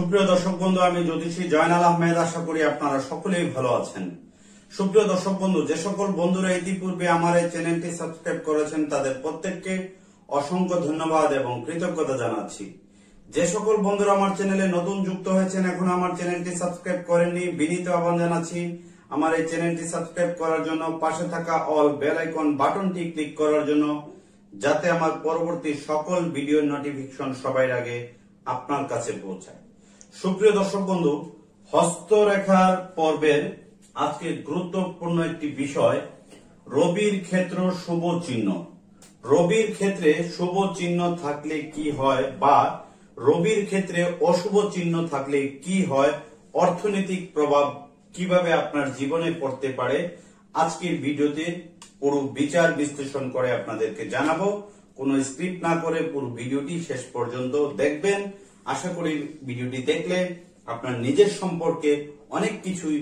সুপ্রিয় দর্শক বন্ধু, আমি জ্যোতিষী জয়নাল আহমেদ। আশা করি আপনারা সকলেই ভালো আছেন। সুপ্রিয় দর্শক বন্ধু, যে সকল বন্ধুরা ইতিপূর্বে আমার এই চ্যানেলটি সাবস্ক্রাইব করেছেন, তাদের প্রত্যেককে অসংখ্য ধন্যবাদ এবং কৃতজ্ঞতা জানাচ্ছি। যে সকল বন্ধুরা আমার চ্যানেলে নতুন যুক্ত হয়েছেন, এখন আমার চ্যানেলটি সাবস্ক্রাইব করেননি, বিনীত আহ্বান জানাচ্ছি। আমার এই চ্যানেলটি সাবস্ক্রাইব করার জন্য পাশে থাকা অল বেল আইকন বাটনটি ক্লিক করার জন্য, যাতে আমার পরবর্তী সকল ভিডিও নোটিফিকেশন সবার আগে আপনার কাছে পৌঁছায়। সুপ্রিয় দর্শক বন্ধু, হস্তরেখার পর্বের আজকে গুরুত্বপূর্ণ একটি বিষয়, রবির ক্ষেত্র শুভ চিহ্ন। রবির ক্ষেত্রে শুভ চিহ্ন থাকলে কি হয় বা রবির ক্ষেত্রে অশুভ চিহ্ন থাকলে কি হয়, অর্থনৈতিক প্রভাব কীভাবে আপনার জীবনে পড়তে পারে, আজকের ভিডিওতে পুরো বিচার বিশ্লেষণ করে আপনাদেরকে জানাব। কোনো স্ক্রিপ্ট না করে পুরো ভিডিওটি শেষ পর্যন্ত দেখবেন। আশা করি ভিডিওটি দেখলে আপনার নিজের সম্পর্কে অনেক কিছুই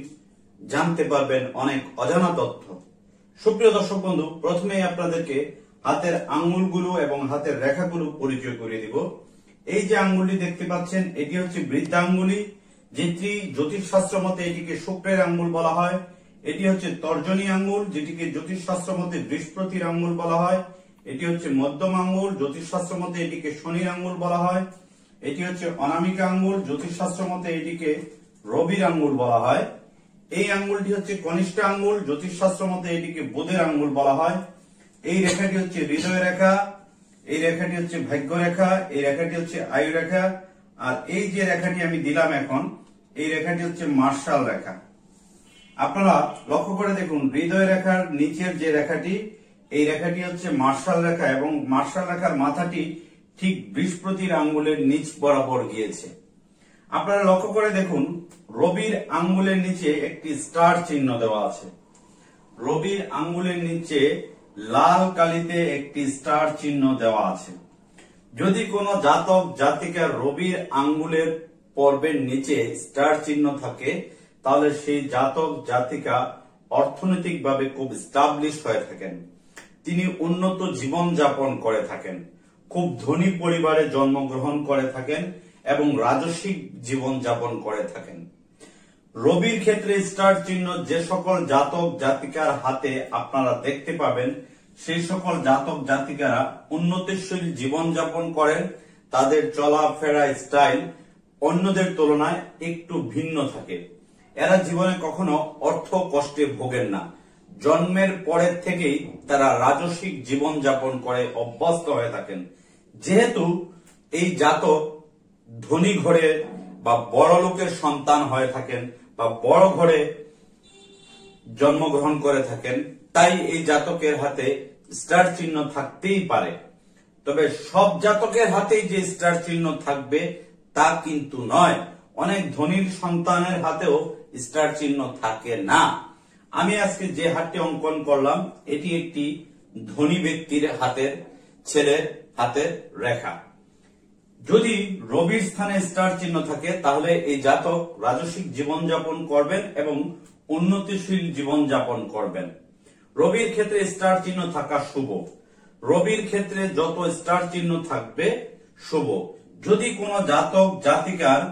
জানতে পারবেন, অনেক অজানা তথ্য। সুপ্রিয় দর্শক বন্ধু, প্রথমেই আপনাদেরকে হাতের আঙ্গুলগুলো এবং হাতের রেখাগুলো পরিচয় করে দিব। এই যে আঙ্গুলটি দেখতে পাচ্ছেন, এটি হচ্ছে বৃদ্ধাঙ্গুলি যেটি জ্যোতিষশাস্ত্র মতে এটিকে শুক্রের আঙ্গুল বলা হয়। এটি হচ্ছে তর্জনী আঙ্গুল যেটিকে জ্যোতিষশাস্ত্র মতে বৃহস্পতির আঙ্গুল বলা হয়। এটি হচ্ছে মধ্যম আঙ্গুল জ্যোতিষশাস্ত্র মতে এটিকে শনির আঙ্গুল বলা হয়। এটি হচ্ছে অনামিকা আঙ্গুল, জ্যোতিষশাস্ত্র মতে এটিকে রবির আঙ্গুল বলা হয়। এই আঙ্গুলটি হচ্ছে কনিষ্ঠ আঙ্গুল, জ্যোতিষশাস্ত্র মতে এটিকে বুধের আঙ্গুল বলা হয়। এই রেখাটি হচ্ছে হৃদয় রেখা, এই রেখাটি হচ্ছে ভাগ্য রেখা, এই রেখাটি হচ্ছে আয়ু রেখা, আর এই যে রেখাটি আমি দিলাম এখন, এই রেখাটি হচ্ছে মার্শাল রেখা। আপনারা লক্ষ্য করে দেখুন, হৃদয় রেখার নিচের যে রেখাটি, এই রেখাটি হচ্ছে মার্শাল রেখা এবং মার্শাল রেখার মাথাটি ঠিক বৃহস্পতির আঙ্গুলের নিচ বরাবর গিয়েছে। আপনারা লক্ষ্য করে দেখুন, রবির আঙ্গুলের নিচে একটি স্টার চিহ্ন দেওয়া আছে। রবির আঙ্গুলের নিচে লাল কালিতে একটি স্টার চিহ্ন দেওয়া আছে। যদি কোনো জাতক জাতিকার রবির আঙ্গুলের পর্বের নিচে স্টার চিহ্ন থাকে, তাহলে সেই জাতক, জাতিকা অর্থনৈতিকভাবে খুব স্টাবলিশ হয়ে থাকেন। তিনি উন্নত জীবন যাপন করে থাকেন। খুব ধনী পরিবারে জন্মগ্রহণ করে থাকেন এবং রাজস্বিক জীবন যাপন করে থাকেন। রবির ক্ষেত্রে স্টার চিহ্ন যে সকল জাতক জাতিকার হাতে আপনারা দেখতে পাবেন, সেই সকল জাতক জাতিকারা উন্নতিশীল জীবন যাপন করেন, তাদের চলাফেরা স্টাইল অন্যদের তুলনায় একটু ভিন্ন থাকে। এরা জীবনে কখনো অর্থ কষ্টে ভোগেন না। জন্মের পরের থেকেই তারা রাজস্বিক জীবন যাপন করে অভ্যস্ত হয়ে থাকেন। যেহেতু এই জাতক ধনী ঘরে বা বড় লোকের সন্তান হয়ে থাকেন বা বড় ঘরে জন্মগ্রহণ করে থাকেন, তাই এই জাতকের হাতে স্টার চিহ্ন থাকতেই পারে। তবে সব জাতকের হাতেই যে স্টার চিহ্ন থাকবে, তা কিন্তু নয়। অনেক ধনীর সন্তানের হাতেও স্টার চিহ্ন থাকে না। আমি আজকে যে হাতটি অঙ্কন করলাম, এটি একটি ধনী ব্যক্তির হাতের ছেলের হাতের রেখা। যদি রবির স্থানে স্টার চিহ্ন থাকে, তাহলে এই জাতক রাজস্বিক জীবনযাপন করবেন এবং উন্নতিশীল জীবনযাপন করবেন। রবির ক্ষেত্রে স্টার চিহ্ন থাকা শুভ। রবির ক্ষেত্রে যত স্টার চিহ্ন থাকবে, শুভ। যদি কোন জাতক, জাতিকার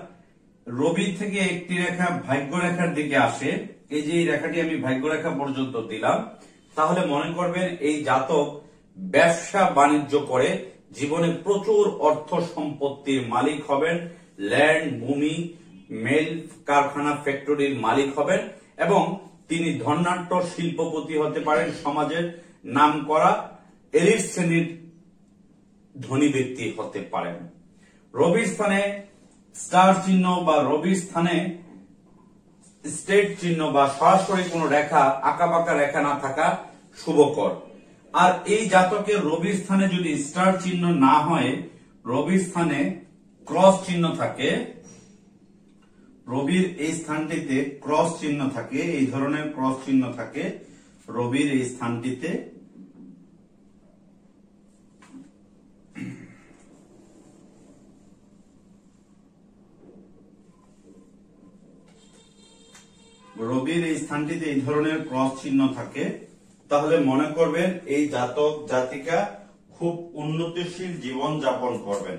রবি থেকে একটি রেখা ভাগ্য রেখার দিকে আসে, এই যে রেখাটি আমি ভাগ্য রেখা পর্যন্ত দিলাম, তাহলে মনে করবেন এই জাতক ব্যবসা বাণিজ্য করে জীবনে প্রচুর অর্থ সম্পত্তির মালিক হবেন, ল্যান্ড, ভূমি, মেল, কারখানা, ফ্যাক্টরির মালিক হবেন এবং তিনি ধর্নাট্য শিল্পপতি হতে পারেন সমাজের নাম করা এলিট শ্রেণির ধনী ব্যক্তি হতে পারেন। রবির স্থানে স্টার চিহ্ন বা রবির স্থানে স্টেট চিহ্ন বা সরাসরি কোন রেখা, আঁকাবাঁকা রেখা না থাকা শুভকর। আর এই জাতকের রবির স্থানে যদি স্টার চিহ্ন না হয়, রবির স্থানে ক্রস চিহ্ন থাকে। রবির এই স্থানটিতে ক্রস চিহ্ন থাকে, এই ধরনের ক্রস চিহ্ন থাকে, রবির এই স্থানটিতে। রবির এই স্থানটিতে এই ধরনের ক্রস চিহ্ন থাকে। তাহলে মনে করবেন এই জাতক জাতিকা খুব উন্নতিশীল জীবন যাপন করবেন।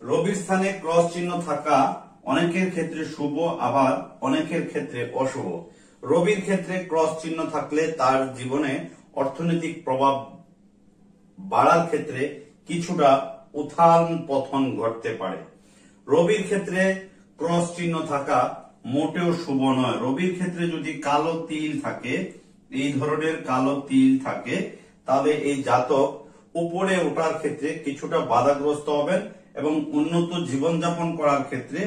রবির স্থানে ক্রস চিহ্ন থাকা অনেকের ক্ষেত্রে শুভ, আবার অনেকের ক্ষেত্রে অশুভ। রবির ক্ষেত্রে ক্রস চিহ্ন থাকলে তার জীবনে অর্থনৈতিক প্রভাব বাড়ার ক্ষেত্রে কিছুটা উত্থান পথন ঘটতে পারে। রবির ক্ষেত্রে ক্রস চিহ্ন থাকা মোটেও শুভ নয়। রবির ক্ষেত্রে যদি কালো তিল থাকে এই ধরনের কালো তিল থাকে তাহলে এই জাতক উপরে ওঠার ক্ষেত্রে কিছুটা বাধাগ্রস্ত হবেন এবং উন্নত জীবনযাপন করার ক্ষেত্রে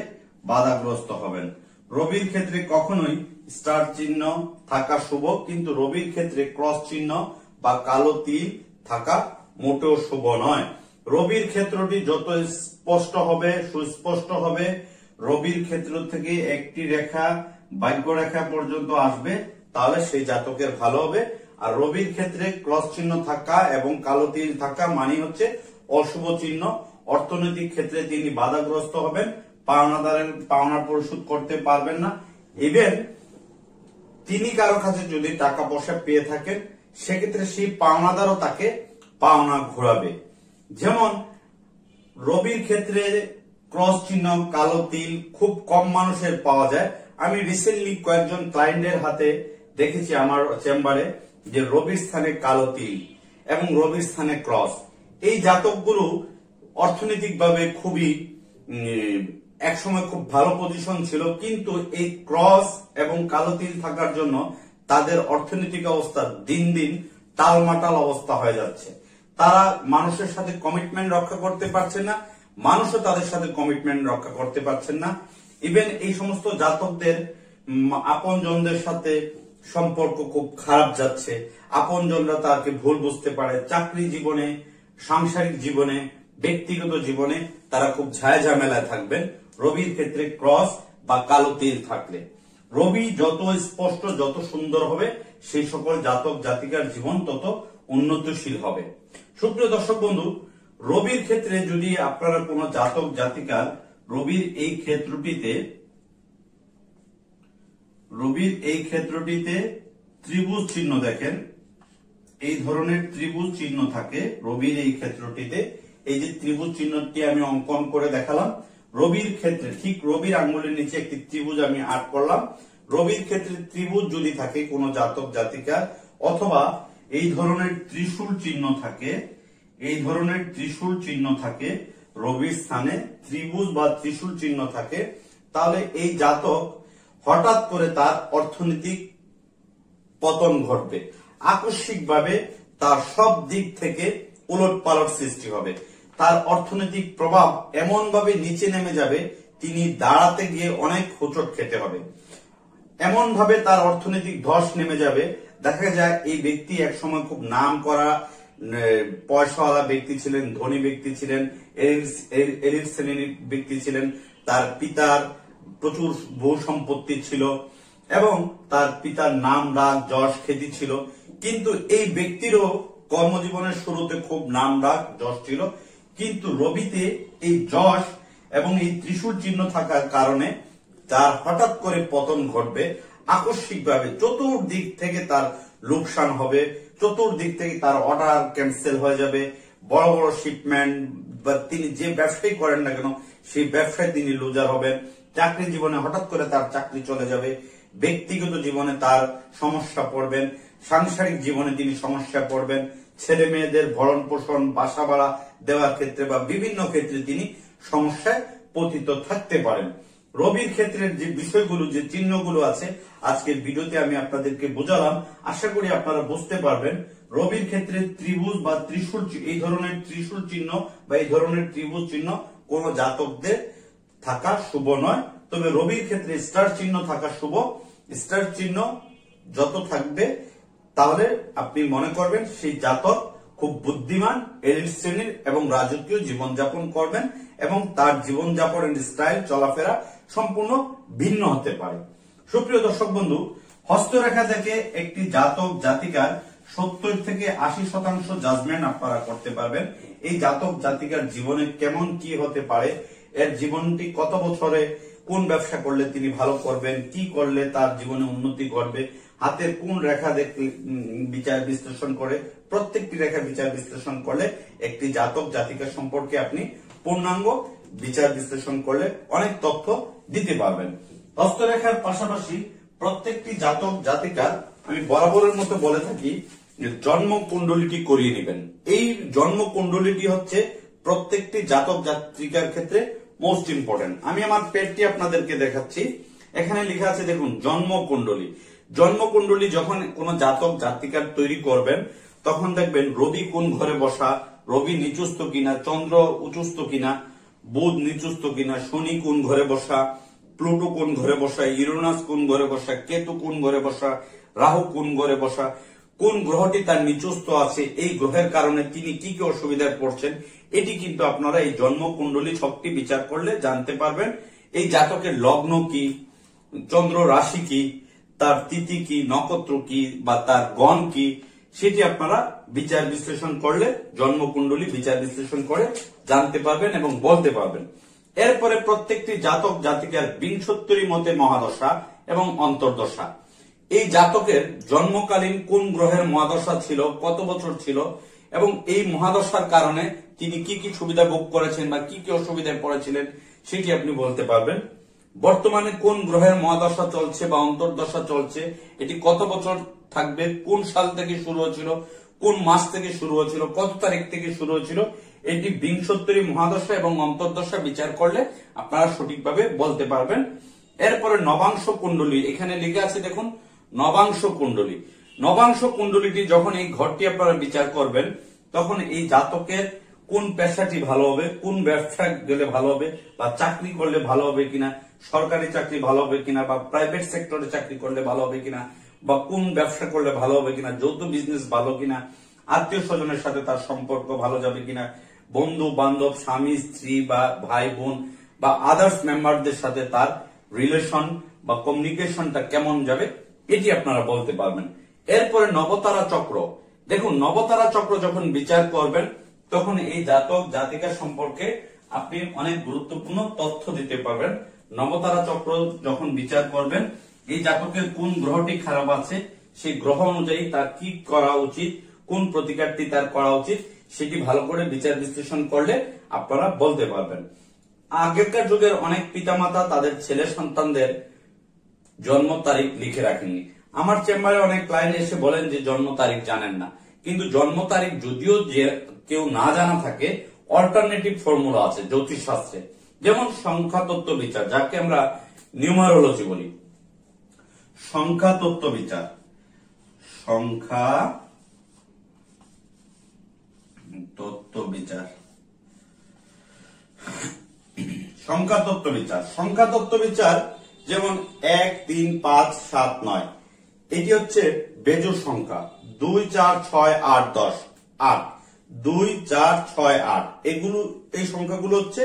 বাধাগ্রস্ত হবেন। রবির ক্ষেত্রে কখনোই স্টার চিহ্ন থাকা শুভ, কিন্তু রবির ক্ষেত্রে ক্রস চিহ্ন বা কালো তিল থাকা মোটেও শুভ নয়। রবির ক্ষেত্রটি যত স্পষ্ট হবে, সুস্পষ্ট হবে, রবির ক্ষেত্র থেকে একটি রেখা ভাগ্য রেখা পর্যন্ত আসবে। তাহলে সেই জাতকের ভালো হবে। আর রবির ক্ষেত্রে ক্রস চিহ্ন থাকা এবং কালো তিল থাকা মানে হচ্ছে অশুভ চিহ্ন। অর্থনৈতিক ক্ষেত্রে তিনি বাধাগ্রস্ত হবেন। পাওনাদারের, পাওনা পরিশোধ করতে পারবেন না। ইভেন তিনি কারও কাছে যদি টাকা পয়সা পেয়ে থাকেন, সেক্ষেত্রে সেই পাওনাদারও তাকে পাওনা ঘোরাবে। যেমন রবির ক্ষেত্রে ক্রস চিহ্ন, কালো তিল খুব কম মানুষের পাওয়া যায়। আমি রিসেন্টলি কয়েকজন ক্লায়েন্টের হাতে দেখেছি আমার চেম্বারে যে রবির স্থানে কালো তিল এবং রবির স্থানে ক্রস। এই জাতকগুলো অর্থনৈতিকভাবে খুবই একসময় খুব ভালো পজিশন ছিল, কিন্তু এই ক্রস এবং কালো তিল থাকার জন্য তাদের অর্থনৈতিক অবস্থা দিন দিন টালমাটাল অবস্থা হয়ে যাচ্ছে। তারা মানুষের সাথে কমিটমেন্ট রক্ষা করতে পারছে না, মানুষও তাদের সাথে কমিটমেন্ট রক্ষা করতে পারছেন না। ইভেন এই সমস্ত জাতকদের আপনজনদের সাথে সম্পর্ক খুব খারাপ যাচ্ছে। আপনজনরা তাকে ভুল বুঝতে পারে। চাকরি জীবনে, সাংসারিক জীবনে, ব্যক্তিগত জীবনে তারা খুব ছায়া ঝামেলায় থাকবেন। রবির ক্ষেত্রে ক্রস বা কালো তিল থাকলে। রবি যত স্পষ্ট, যত সুন্দর হবে, সেই সকল জাতক, জাতিকার জীবন তত উন্নতশীল হবে। সুপ্রিয় দর্শক বন্ধু, রবির ক্ষেত্রে যদি আপনারা কোন জাতক, জাতিকার রবির এই ক্ষেত্রটিতে রবির এই ক্ষেত্রটিতে ত্রিভুজ চিহ্ন দেখেন। এই ধরনের ত্রিভুজ চিহ্ন থাকে রবির এই ক্ষেত্রটিতে। এই যে ত্রিভুজ চিহ্নটি আমি অঙ্কন করে দেখালাম, রবির ক্ষেত্রে ঠিক রবির আঙ্গুলের নিচে একটি ত্রিভুজ আমি আর্ট করলাম। রবির ক্ষেত্রে ত্রিভুজ যদি থাকে কোন জাতক, জাতিকা, অথবা এই ধরনের ত্রিশূল চিহ্ন থাকে, এই ধরনের ত্রিশূল চিহ্ন থাকে, রবির স্থানে ত্রিভুজ বা ত্রিশূল চিহ্ন থাকে, তাহলে এই জাতক হঠাৎ করে তার অর্থনৈতিক পতন ঘটবে। আকস্মিকভাবে তার সব দিক থেকে উলট পালট সৃষ্টি হবে। তার অর্থনৈতিক প্রভাব এমন ভাবে নিচে নেমে যাবে, তিনি দাঁড়াতে গিয়ে অনেক হোঁচট খেতে হবে। এমন ভাবে তার অর্থনৈতিক ধস নেমে যাবে। দেখা যায় এই ব্যক্তি একসময় খুব নাম করা পয়সাওয়ালা ব্যক্তি ছিলেন, ধনী ব্যক্তি ছিলেন এলিট শ্রেণির ব্যক্তি ছিলেন। তার পিতার প্রচুর ভূ সম্পত্তি ছিল এবং তার পিতার নাম ডাক যশ খ্যাতি ছিল। কিন্তু এই ব্যক্তিরও কর্মজীবনের শুরুতে খুব নাম ডাক যশ ছিল। কিন্তু রবিতে এই যশ এবং এই ত্রিশূল চিহ্ন থাকার কারণে তার হঠাৎ করে পতন ঘটবে আকস্মিকভাবে। চতুর্দিক থেকে তার লোকসান হবে, চতুর্দিক থেকে তার অর্ডার ক্যান্সেল হয়ে যাবে। বড় বড় শিপমেন্ট বা তিনি যে ব্যবসায়ী করেন না কেন, সেই ব্যবসায় তিনি লুজার হবেন। চাকরি জীবনে হঠাৎ করে তার চাকরি চলে যাবে, ব্যক্তিগত জীবনে তার সমস্যা পড়বেন, সাংসারিক জীবনে তিনি সমস্যা পড়বেন, ছেলে মেয়েদের ভরণ পোষণ, বাসা ভাড়া দেওয়ার ক্ষেত্রে বা বিভিন্ন ক্ষেত্রে তিনি সমস্যায় পতিত থাকতে পারেন। রবির ক্ষেত্রের যে বিষয়গুলো, যে চিহ্নগুলো আছে, আজকের ভিডিওতে আমি আপনাদেরকে বোঝালাম। আশা করি আপনারা বুঝতে পারবেন, রবির ক্ষেত্রে ত্রিভুজ বা ত্রিশূল এই ধরনের ত্রিশূল চিহ্ন বা এই ধরনের ত্রিভুজ চিহ্ন কোন জাতকদের থাকা শুভ নয়। তবে রবির ক্ষেত্রে স্টার চিহ্ন থাকা শুভ। স্টার চিহ্ন যত থাকবে, তাহলে আপনি মনে করবেন সেই জাতক খুব বুদ্ধিমান, এলিট শ্রেণির এবং রাজকীয় জীবনযাপন করবেন এবং তার জীবনযাপনের স্টাইল চলাফেরা সম্পূর্ণ ভিন্ন হতে পারে। সুপ্রিয় দর্শক বন্ধু, হস্তরেখা থেকে একটি জাতক, জাতিকার সত্তর থেকে আশি শতাংশ জাজমেন্ট আপনারা করতে পারবেন। এই জাতক, জাতিকার জীবনে কেমন কি হতে পারে এর জীবনটি কত বছরে, কোন ব্যবসা করলে তিনি ভালো করবেন, কি করলে তার জীবনে উন্নতি ঘটবে, হাতের কোন রেখা বিচার বিশ্লেষণ করে, প্রত্যেকটি রেখা বিচার বিশ্লেষণ করলে একটি জাতক, জাতিকা সম্পর্কে আপনি পূর্ণাঙ্গ বিচার বিশ্লেষণ করলে অনেক তথ্য দিতে পারবেন। হস্তরেখার পাশাপাশি প্রত্যেকটি জাতক জাতিকার আমি বরাবরের মতো বলে থাকি যে জন্ম কুণ্ডলীটি করিয়ে নেবেন। এই জন্ম কুণ্ডলীটি হচ্ছে প্রত্যেকটি জাতক, জাতিকার ক্ষেত্রে মোস্ট ইম্পর্টেন্ট আমি আমার পেটটি আপনাদেরকে দেখাচ্ছি। এখানে লেখা আছে, দেখুন জন্ম কুণ্ডলী জন্ম কুণ্ডলী যখন কোন জাতক, জাতিকার তৈরি করবেন, তখন দেখবেন রবি কোন ঘরে বসা, রবি নিচুস্থ কিনা, চন্দ্র উঁচুস্থ কিনা, বুধ নিচুস্থ কিনা, শনি কোন ঘরে বসা, প্লুটো কোন ঘরে বসা, ইউরেনাস কোন ঘরে বসা, কেতু কোন ঘরে বসা, রাহু কোন ঘরে বসা কোন গ্রহটি তার নিচস্থ আছে, এই গ্রহের কারণে তিনি কি কি অসুবিধায় পড়ছেন, এটি কিন্তু আপনারা এই জন্ম কুণ্ডলী ছকটি বিচার করলে জানতে পারবেন। এই জাতকের লগ্ন কি, চন্দ্র রাশি কি, তার তিথি কি, নক্ষত্র কি, বা তার গণ কি, সেটি আপনারা বিচার বিশ্লেষণ করলে, জন্মকুণ্ডলী বিচার বিশ্লেষণ করে জানতে পারবেন এবং বলতে পারবেন। এরপরে প্রত্যেকটি জাতক জাতিকার বিংশোত্তরী মতে মহাদশা এবং অন্তর্দশা। এই জাতকের জন্মকালীন কোন গ্রহের মহাদশা ছিল, কত বছর ছিল, এবং এই মহাদশার কারণে তিনি কি কি সুবিধা ভোগ করেছেন বা কি কি অসুবিধায় পড়েছিলেন, সেটি আপনি বলতে পারবেন। বর্তমানে কোন গ্রহের মহাদশা চলছে বা অন্তর্দশা চলছে, এটি কত বছর থাকবে, কোন সাল থেকে শুরু হয়েছিল, কোন মাস থেকে শুরু হয়েছিল, কত তারিখ থেকে শুরু হয়েছিল, এটি বিংশোত্তরী মহাদশা এবং অন্তর্দশা বিচার করলে আপনারা সঠিকভাবে বলতে পারবেন। এরপরে নবাংশ কুণ্ডলী, এখানে লিখে আছে দেখুন নবাংশ কুণ্ডলী। নবাংশ কুণ্ডলীটি যখন এই ঘরটি আপনারা বিচার করবেন, তখন এই জাতকের কোন পেশাটি ভালো হবে, কোন ব্যবসা গেলে ভালো হবে, বা চাকরি করলে ভালো হবে কিনা, সরকারি চাকরি ভালো হবে কিনা, বা প্রাইভেট সেক্টরে চাকরি করলে ভালো হবে কিনা, বা কোন ব্যবসা করলে ভালো হবে কিনা, যৌথ বিজনেস ভালো কিনা, আত্মীয় স্বজনের সাথে তার সম্পর্ক ভালো যাবে কিনা, বন্ধু বান্ধব, স্বামী, স্ত্রী বা ভাই, বোন, বা আদার্স মেম্বারদের সাথে তার রিলেশন বা কমিউনিকেশনটা কেমন যাবে এটি আপনারা বলতে পারবেন। এরপরে নবতারা চক্র। দেখুন, নবতারা চক্র যখন বিচার করবেন, তখন এই জাতক, জাতিকা সম্পর্কে আপনি অনেক গুরুত্বপূর্ণ তথ্য দিতে পারবেন। নবতারা চক্র যখন বিচার করবেন, এই জাতকের কোন গ্রহটি খারাপ আছে, সেই গ্রহ অনুযায়ী তার কি করা উচিত, কোন প্রতিকারটি তার করা উচিত, সেটি ভালো করে বিচার বিশ্লেষণ করলে আপনারা বলতে পারবেন। আগেকার যুগের অনেক পিতামাতা তাদের ছেলে সন্তানদের জন্ম তারিখ লিখে রাখেননি। আমার চেম্বারে অনেক ক্লায়েন্ট এসে বলেন যে জন্ম তারিখ জানেন না। কিন্তু জন্ম তারিখ যদিও যে কেউ না জানা থাকে অল্টারনেটিভ ফর্মুলা আছে জ্যোতিষ শাস্ত্রে যেমন সংখ্যা, তত্ত্ব, বিচার, যাকে আমরা নিউমারোলজি বলি। সংখ্যা, তত্ত্ব, বিচার। সংখ্যা, তত্ত্ব, বিচার। সংখ্যা, তত্ত্ব, বিচার। সংখ্যা, তত্ত্ব, বিচার যেমন এক, তিন, পাঁচ, সাত, নয়। এটি হচ্ছে বেজোর সংখ্যা। দুই, চার, ছয়, আট, দশ। আট। দুই, চার, ছয়, আট। এগুলো, এই সংখ্যাগুলো হচ্ছে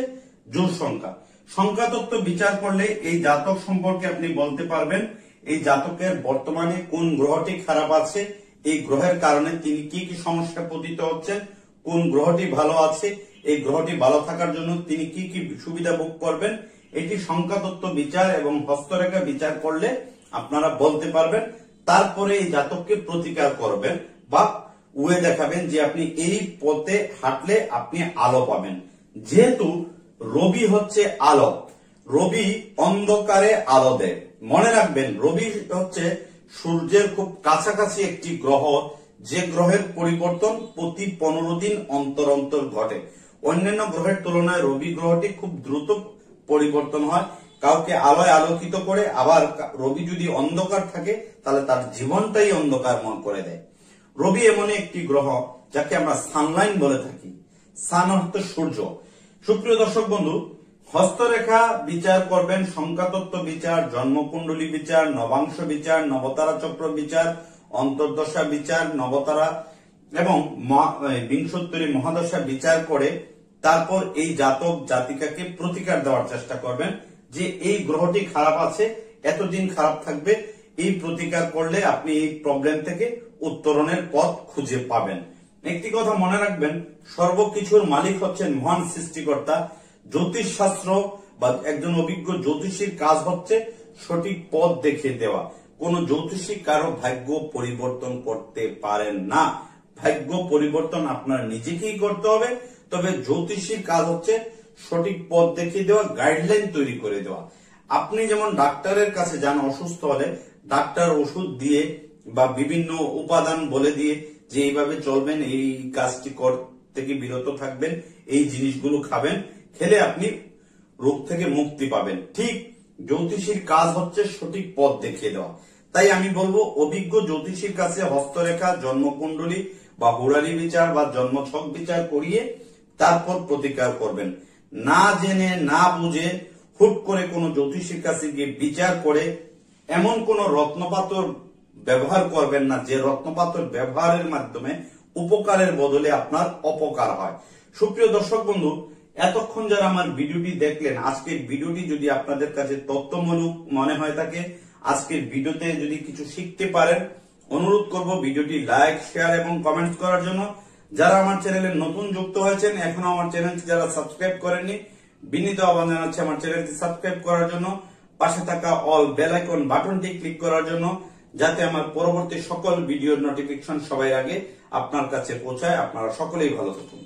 জোর সংখ্যা। সংখ্যা তত্ত্ব বিচার করলে এই জাতক সম্পর্কে আপনি বলতে পারবেন, এই জাতকের বর্তমানে কোন গ্রহটি খারাপ আছে, এই গ্রহের কারণে তিনি কি কি সমস্যা পতিত হচ্ছেন, কোন গ্রহটি ভালো আছে, এই গ্রহটি ভালো থাকার জন্য তিনি কি কি সুবিধা ভোগ করবেন এটি সংখ্যা তত্ত্ব বিচার এবং হস্তরেখা বিচার করলে আপনারা বলতে পারবেন, তারপরে এই জাতককে প্রতিকার করবেন বা উয়ে দেখাবেন যে আপনি এই পথে হাঁটলে আপনি আলো পাবেন। যেহেতু রবি হচ্ছে আলো, রবি অন্ধকারে আলো দেয়। মনে রাখবেন, রবি হচ্ছে সূর্যের খুব কাছাকাছি একটি গ্রহ, যে গ্রহের পরিবর্তন প্রতি পনেরো দিন অন্তর অন্তর ঘটে। অন্যান্য গ্রহের তুলনায় রবি গ্রহটি খুব দ্রুত পরিবর্তন হয়, কাউকে আলোয় আলোকিত করে, আবার রবি যদি অন্ধকার থাকে, তাহলে তার জীবনটাই অন্ধকারময় করে দেয়। রবি এমনই একটি গ্রহ, যাকে আমরা সানলাইন বলে থাকি। সান অর্থ সূর্য। সুপ্রিয় দর্শক বন্ধু, হস্তরেখা বিচার করবেন, সংখ্যাতত্ত্ব বিচার, জন্মকুণ্ডলী বিচার, নবাংশ বিচার, নবতারা চক্র বিচার, অন্তর্দশা বিচার, নবতারা এবং বিংশোত্তরী মহাদশা বিচার করে তারপর এই জাতক জাতিকাকে প্রতিকার দেওয়ার চেষ্টা করবেন যে এই গ্রহটি খারাপ আছে, এতদিন খারাপ থাকবে, এই প্রতিকার করলে আপনি এই প্রবলেম থেকে উত্তরণের পথ খুঁজে পাবেন। একটি কথা মনে রাখবেন, সর্বকিছুর মালিক হচ্ছেন মহান সৃষ্টিকর্তা জ্যোতিষ শাস্ত্র বা একজন অভিজ্ঞ জ্যোতিষীর কাজ হচ্ছে সঠিক পথ দেখিয়ে দেওয়া। কোন জ্যোতিষী কারও ভাগ্য পরিবর্তন করতে পারেন না। ভাগ্য পরিবর্তন আপনার নিজেকেই করতে হবে তবে জ্যোতিষীর কাজ হচ্ছে সঠিক পথ দেখিয়ে দেওয়া গাইডলাইন তৈরি করে দেওয়া। আপনি যেমন ডাক্তারের কাছে যান অসুস্থ হলে, ডাক্তার ওষুধ দিয়ে বা বিভিন্ন উপাদান বলে দিয়ে যে এইভাবে চলবেন, এই কাজটি কর থেকে বিরত থাকবেন, এই জিনিসগুলো খাবেন, খেলে আপনি রোগ থেকে মুক্তি পাবেন। ঠিক জ্যোতিষীর কাজ হচ্ছে সঠিক পথ দেখিয়ে দেওয়া। তাই আমি বলব, অভিজ্ঞ জ্যোতিষীর কাছে হস্তরেখা, জন্মকুণ্ডলী বা হুড়ালি বিচার বা জন্মছক বিচার করিয়ে তারপর প্রতিকার করবেন। না জেনে, না বুঝে হুট করে কোনো জ্যোতিষীর কাছে গিয়ে বিচার করে এমন কোন রত্নপাতর ব্যবহার করবেন না, যে রত্নপাতর ব্যবহারের মাধ্যমে উপকারের বদলে আপনার অপকার হয়। সুপ্রিয় দর্শক বন্ধু, এতক্ষণ যারা আমার ভিডিওটি দেখলেন, আজকের ভিডিওটি যদি আপনাদের কাছে তথ্যমূলক মনে হয় থাকে, আজকের ভিডিওতে যদি কিছু শিখতে পারেন, অনুরোধ করব ভিডিওটি লাইক, শেয়ার এবং কমেন্ট করার জন্য। যারা আমার চ্যানেলে নতুন যুক্ত হয়েছেন, এখনও আমার চ্যানেলটি যারা সাবস্ক্রাইব করেননি, বিনীত আহ্বান জানাচ্ছি আমার চ্যানেলটি সাবস্ক্রাইব করার জন্য, পাশে থাকা অল বেল আইকন বাটনটি ক্লিক করার জন্য, যাতে আমার পরবর্তী সকল ভিডিওর নোটিফিকেশন সবাই আগে আপনার কাছে পৌঁছায়। আপনারা সকলেই ভালো থাকুন।